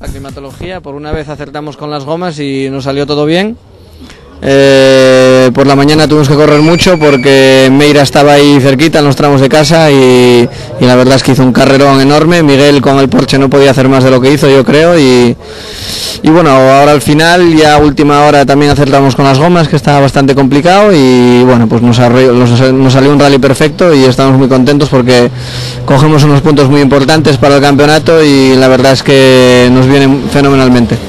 La climatología, por una vez acertamos con las gomas y nos salió todo bien. Eh, por la mañana tuvimos que correr mucho porque Meira estaba ahí cerquita en los tramos de casa y, la verdad es que hizo un carrerón enorme. Miguel con el Porsche no podía hacer más de lo que hizo, yo creo. Y, bueno, ahora al final, ya última hora también acertamos con las gomas, que estaba bastante complicado. Y bueno, pues nos- nos salió un rally perfecto y estamos muy contentos porque cogemos unos puntos muy importantes para el campeonato y la verdad es que nos viene fenomenalmente.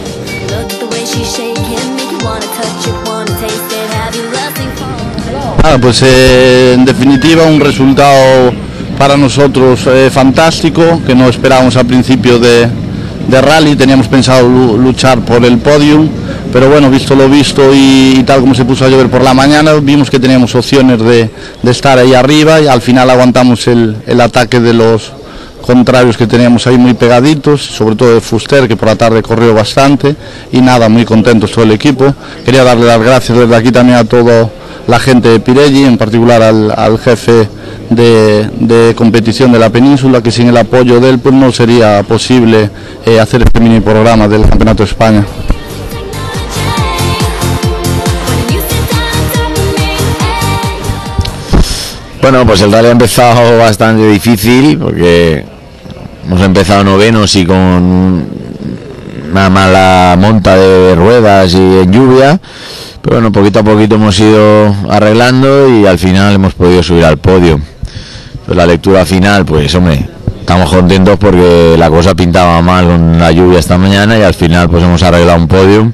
Nada, pues eh, en definitiva un resultado para nosotros eh, fantástico, que no esperábamos al principio de, rally, teníamos pensado lu- luchar por el podium, pero bueno, visto lo visto y, y tal como se puso a llover por la mañana, vimos que teníamos opciones de, estar ahí arriba y al final aguantamos el, ataque de los contrarios que teníamos ahí muy pegaditos, sobre todo de Fuster, que por la tarde corrió bastante, y nada, muy contentos todo el equipo. Quería darle las gracias desde aquí también a toda la gente de Pirelli, en particular al, jefe de, competición de la península, que sin el apoyo de él pues no sería posible eh, hacer este mini programa del Campeonato de España. Bueno, pues el rally ha empezado bastante difícil porque hemos empezado novenos y con una mala monta de ruedas y en lluvia. Pero bueno, poquito a poquito hemos ido arreglando y al final hemos podido subir al podio. Pues la lectura final, pues hombre, estamos contentos porque la cosa pintaba mal con la lluvia esta mañana y al final pues hemos arreglado un podium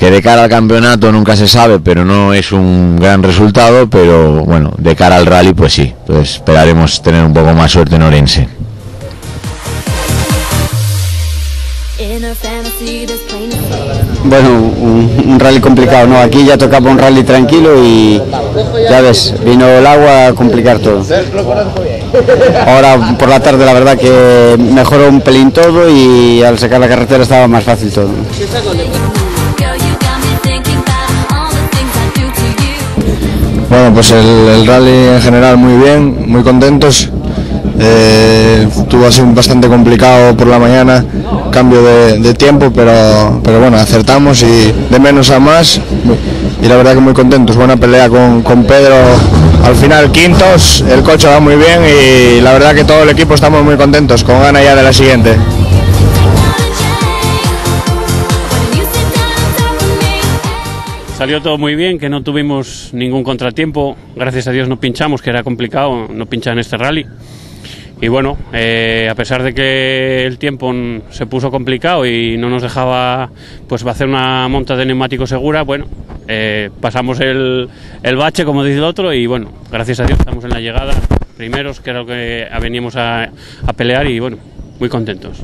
que de cara al campeonato nunca se sabe, pero no es un gran resultado, pero bueno, de cara al rally pues sí, pues esperaremos tener un poco más suerte en Orense. Bueno, un, un rally complicado, ¿no? Aquí ya tocaba un rally tranquilo y ya ves, vino el agua a complicar todo. Ahora por la tarde la verdad que mejoró un pelín todo y al sacar la carretera estaba más fácil todo. Bueno, pues el, el rally en general muy bien, muy contentos. Eh, tuvo así bastante complicado por la mañana, cambio de, de tiempo, pero, pero bueno, acertamos y de menos a más. Y la verdad que muy contentos, buena pelea con, con Pedro. Al final quintos, el coche va muy bien y la verdad que todo el equipo estamos muy contentos, con ganas ya de la siguiente. Salió todo muy bien, que no tuvimos ningún contratiempo. Gracias a Dios no pinchamos, que era complicado no pinchar en este rally. Y bueno, eh, a pesar de que el tiempo se puso complicado y no nos dejaba pues hacer una monta de neumático segura, bueno, eh, pasamos el, el bache, como dice el otro, y bueno, gracias a Dios estamos en la llegada, primeros, que era lo que veníamos a, a pelear y bueno, muy contentos.